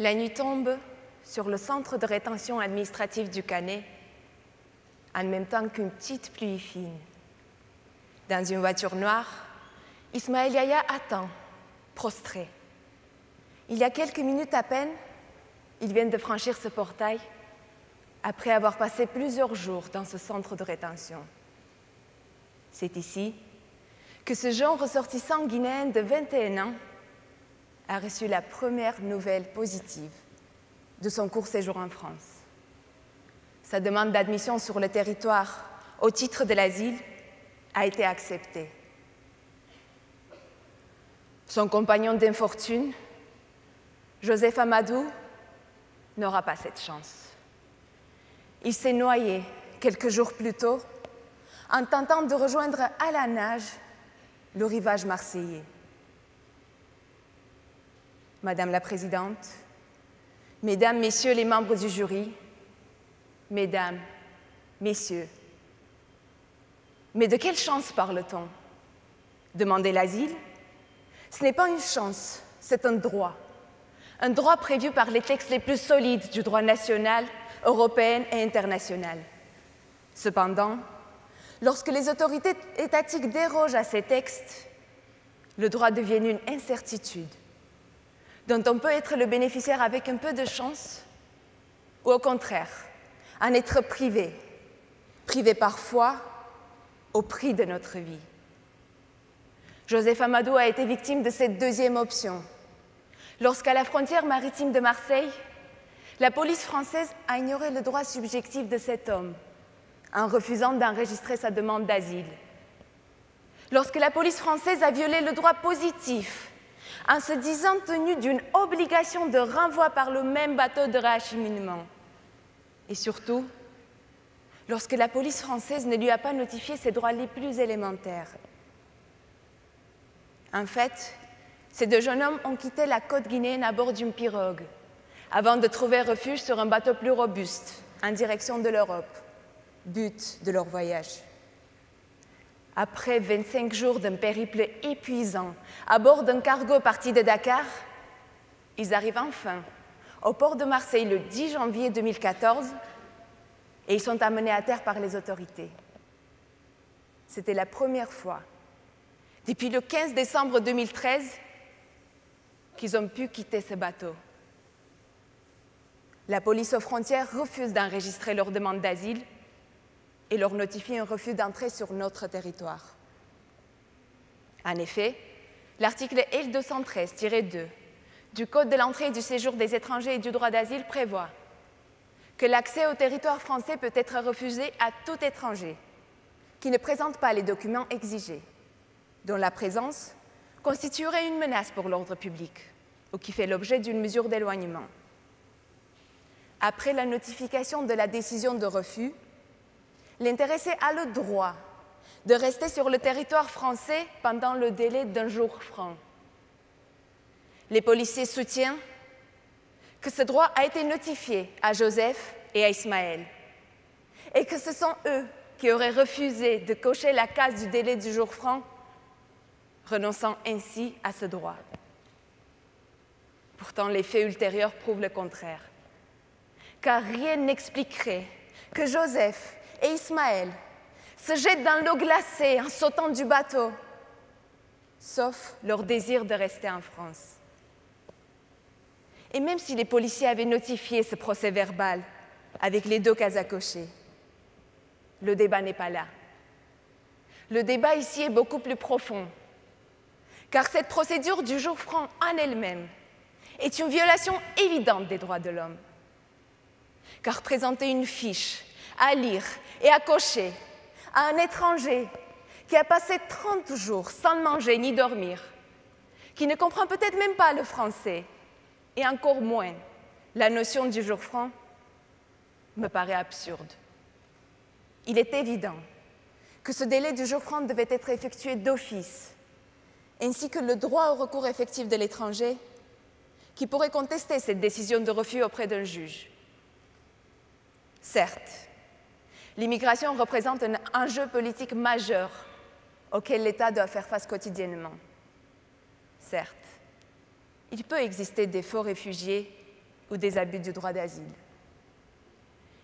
La nuit tombe sur le centre de rétention administrative du Canet, en même temps qu'une petite pluie fine. Dans une voiture noire, Ismaël Yaya attend, prostré. Il y a quelques minutes à peine, il vient de franchir ce portail après avoir passé plusieurs jours dans ce centre de rétention. C'est ici que ce jeune ressortissant guinéen de 21 ans a reçu la première nouvelle positive de son court séjour en France. Sa demande d'admission sur le territoire au titre de l'asile a été acceptée. Son compagnon d'infortune, Joseph Amadou, n'aura pas cette chance. Il s'est noyé quelques jours plus tôt en tentant de rejoindre à la nage le rivage marseillais. Madame la Présidente, Mesdames, Messieurs les membres du jury, Mesdames, Messieurs, mais de quelle chance parle-t-on? Demander l'asile? Ce n'est pas une chance, c'est un droit. Un droit prévu par les textes les plus solides du droit national, européen et international. Cependant, lorsque les autorités étatiques dérogent à ces textes, le droit devient une incertitude dont on peut être le bénéficiaire avec un peu de chance ou au contraire, en être privé, privé parfois au prix de notre vie. Joseph Amadou a été victime de cette deuxième option. Lorsqu'à la frontière maritime de Marseille, la police française a ignoré le droit subjectif de cet homme en refusant d'enregistrer sa demande d'asile. Lorsque la police française a violé le droit positif en se disant tenu d'une obligation de renvoi par le même bateau de réacheminement. Et surtout, lorsque la police française ne lui a pas notifié ses droits les plus élémentaires. En fait, ces deux jeunes hommes ont quitté la côte guinéenne à bord d'une pirogue avant de trouver refuge sur un bateau plus robuste en direction de l'Europe, but de leur voyage. Après 25 jours d'un périple épuisant à bord d'un cargo parti de Dakar, ils arrivent enfin au port de Marseille le 10 janvier 2014 et ils sont amenés à terre par les autorités. C'était la première fois depuis le 15 décembre 2013 qu'ils ont pu quitter ce bateau. La police aux frontières refuse d'enregistrer leur demande d'asile et leur notifie un refus d'entrée sur notre territoire. En effet, l'article L213-2 du Code de l'entrée et du séjour des étrangers et du droit d'asile prévoit que l'accès au territoire français peut être refusé à tout étranger qui ne présente pas les documents exigés, dont la présence constituerait une menace pour l'ordre public ou qui fait l'objet d'une mesure d'éloignement. Après la notification de la décision de refus, l'intéressé a le droit de rester sur le territoire français pendant le délai d'un jour franc. Les policiers soutiennent que ce droit a été notifié à Joseph et à Ismaël et que ce sont eux qui auraient refusé de cocher la case du délai du jour franc, renonçant ainsi à ce droit. Pourtant, les faits ultérieurs prouvent le contraire, car rien n'expliquerait que Joseph et Ismaël se jettent dans l'eau glacée en sautant du bateau, sauf leur désir de rester en France. Et même si les policiers avaient notifié ce procès verbal avec les deux cases à cocher, le débat n'est pas là. Le débat ici est beaucoup plus profond, car cette procédure du jour franc en elle-même est une violation évidente des droits de l'homme. Car présenter une fiche à lire et à cocher à un étranger qui a passé 30 jours sans manger ni dormir, qui ne comprend peut-être même pas le français, et encore moins la notion du jour franc, me paraît absurde. Il est évident que ce délai du jour franc devait être effectué d'office, ainsi que le droit au recours effectif de l'étranger, qui pourrait contester cette décision de refus auprès d'un juge. Certes, l'immigration représente un enjeu politique majeur auquel l'État doit faire face quotidiennement. Certes, il peut exister des faux réfugiés ou des abus du droit d'asile.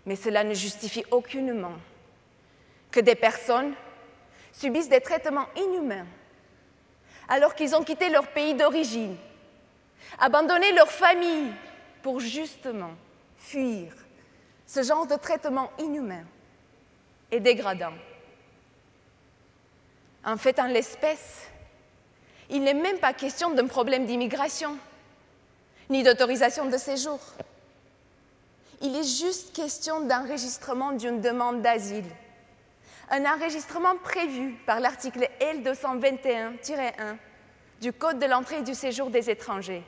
Mais cela ne justifie aucunement que des personnes subissent des traitements inhumains alors qu'ils ont quitté leur pays d'origine, abandonné leur famille pour justement fuir ce genre de traitement inhumain et dégradant. En fait, en l'espèce, il n'est même pas question d'un problème d'immigration, ni d'autorisation de séjour. Il est juste question d'enregistrement d'une demande d'asile. Un enregistrement prévu par l'article L221-1 du Code de l'entrée et du séjour des étrangers.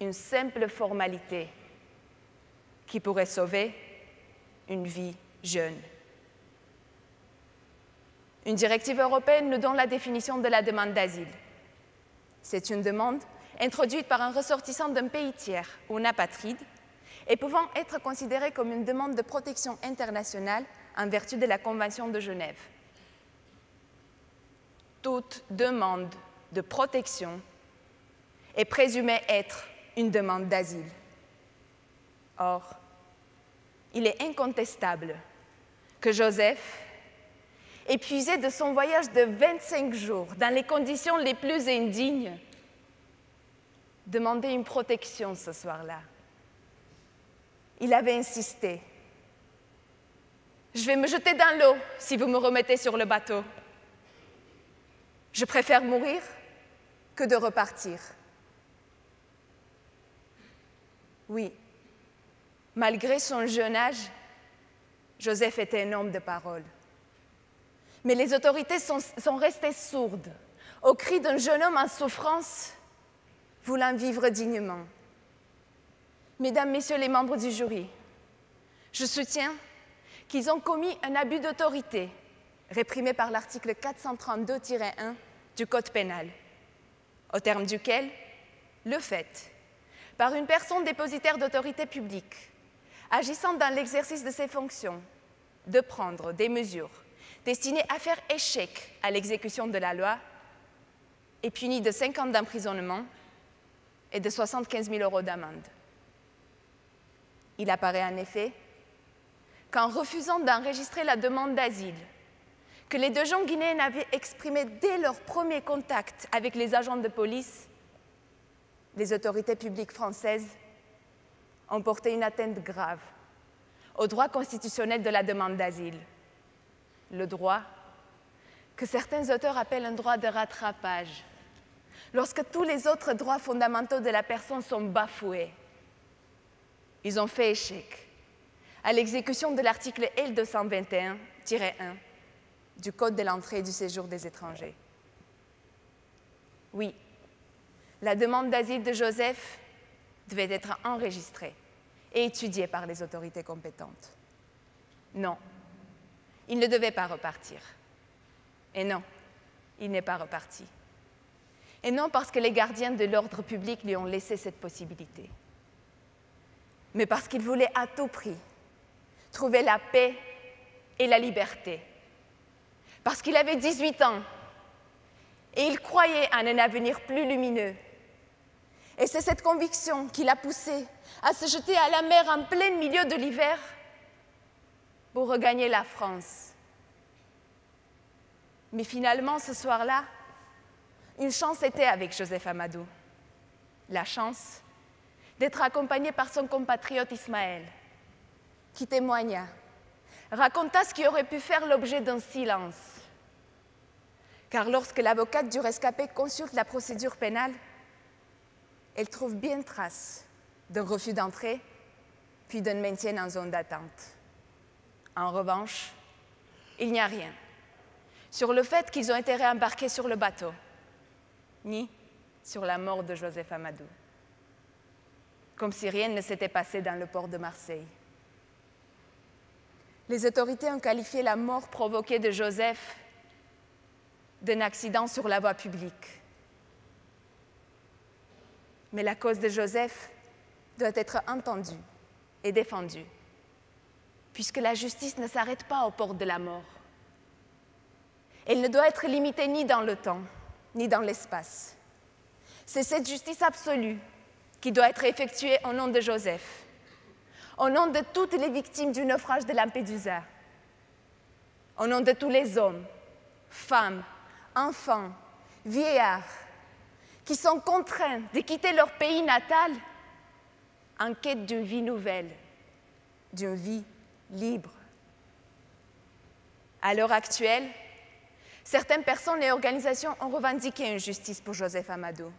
Une simple formalité qui pourrait sauver une vie jeune. Une directive européenne nous donne la définition de la demande d'asile. C'est une demande introduite par un ressortissant d'un pays tiers ou un apatride et pouvant être considérée comme une demande de protection internationale en vertu de la Convention de Genève. Toute demande de protection est présumée être une demande d'asile. Or, il est incontestable que Joseph, épuisé de son voyage de 25 jours dans les conditions les plus indignes, demandait une protection ce soir-là. Il avait insisté. Je vais me jeter dans l'eau si vous me remettez sur le bateau. Je préfère mourir que de repartir. Oui, malgré son jeune âge, Joseph était un homme de parole. Mais les autorités sont, restées sourdes au cri d'un jeune homme en souffrance voulant vivre dignement. Mesdames, Messieurs les membres du jury, je soutiens qu'ils ont commis un abus d'autorité réprimé par l'article 432-1 du Code pénal, au terme duquel le fait, par une personne dépositaire d'autorité publique, agissant dans l'exercice de ses fonctions, de prendre des mesures destinées à faire échec à l'exécution de la loi, est puni de 5 ans d'emprisonnement et de 75 000 euros d'amende. Il apparaît en effet qu'en refusant d'enregistrer la demande d'asile que les deux gens guinéens avaient exprimé dès leur premier contact avec les agents de police, les autorités publiques françaises ont porté une atteinte grave au droit constitutionnel de la demande d'asile, le droit que certains auteurs appellent un droit de rattrapage lorsque tous les autres droits fondamentaux de la personne sont bafoués. Ils ont fait échec à l'exécution de l'article L221-1 du Code de l'entrée et du séjour des étrangers. Oui, la demande d'asile de Joseph devait être enregistrée et étudiée par les autorités compétentes. Non, il ne devait pas repartir. Et non, il n'est pas reparti et non parce que les gardiens de l'ordre public lui ont laissé cette possibilité, mais parce qu'il voulait à tout prix trouver la paix et la liberté, parce qu'il avait 18 ans et il croyait en un avenir plus lumineux. Et c'est cette conviction qui l'a poussé à se jeter à la mer en plein milieu de l'hiver pour regagner la France. Mais finalement, ce soir-là, une chance était avec Joseph Amadou. La chance d'être accompagné par son compatriote Ismaël, qui témoigna, raconta ce qui aurait pu faire l'objet d'un silence. Car lorsque l'avocate du rescapé consulte la procédure pénale, elle trouve bien trace d'un refus d'entrée, puis d'un maintien en zone d'attente. En revanche, il n'y a rien sur le fait qu'ils ont été réembarqués sur le bateau ni sur la mort de Joseph Amadou, comme si rien ne s'était passé dans le port de Marseille. Les autorités ont qualifié la mort provoquée de Joseph d'un accident sur la voie publique. Mais la cause de Joseph doit être entendue et défendue, puisque la justice ne s'arrête pas aux portes de la mort. Elle ne doit être limitée ni dans le temps, ni dans l'espace. C'est cette justice absolue qui doit être effectué au nom de Joseph, au nom de toutes les victimes du naufrage de Lampedusa, au nom de tous les hommes, femmes, enfants, vieillards, qui sont contraints de quitter leur pays natal en quête d'une vie nouvelle, d'une vie libre. À l'heure actuelle, certaines personnes et organisations ont revendiqué une justice pour Joseph Amadou.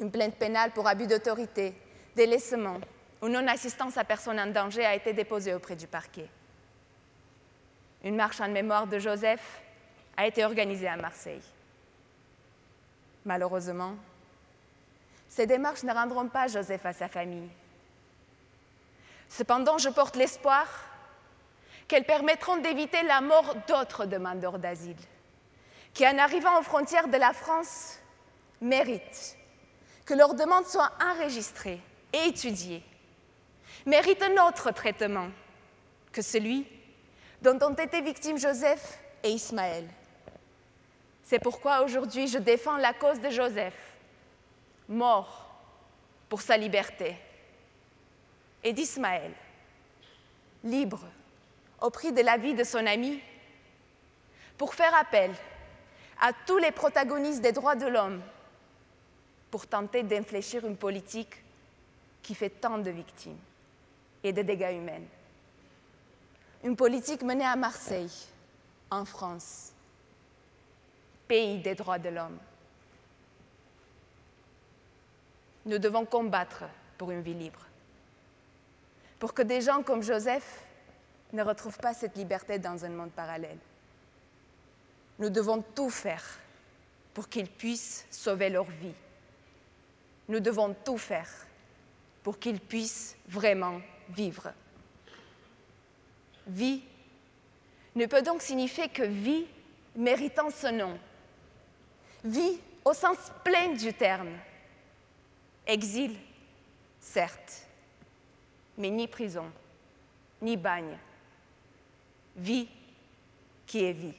Une plainte pénale pour abus d'autorité, délaissement ou non-assistance à personne en danger a été déposée auprès du parquet. Une marche en mémoire de Joseph a été organisée à Marseille. Malheureusement, ces démarches ne rendront pas Joseph à sa famille. Cependant, je porte l'espoir qu'elles permettront d'éviter la mort d'autres demandeurs d'asile, qui, en arrivant aux frontières de la France, méritent que leurs demandes soient enregistrées et étudiées, méritent un autre traitement que celui dont ont été victimes Joseph et Ismaël. C'est pourquoi aujourd'hui je défends la cause de Joseph, mort pour sa liberté, et d'Ismaël, libre au prix de la vie de son ami, pour faire appel à tous les protagonistes des droits de l'homme pour tenter d'infléchir une politique qui fait tant de victimes et de dégâts humains. Une politique menée à Marseille, en France, pays des droits de l'homme. Nous devons combattre pour une vie libre, pour que des gens comme Joseph ne retrouvent pas cette liberté dans un monde parallèle. Nous devons tout faire pour qu'ils puissent sauver leur vie. Nous devons tout faire pour qu'ils puissent vraiment vivre. Vie ne peut donc signifier que vie méritant ce nom, Vie au sens plein du terme. Exil, certes, mais ni prison, ni bagne. Vie qui est vie.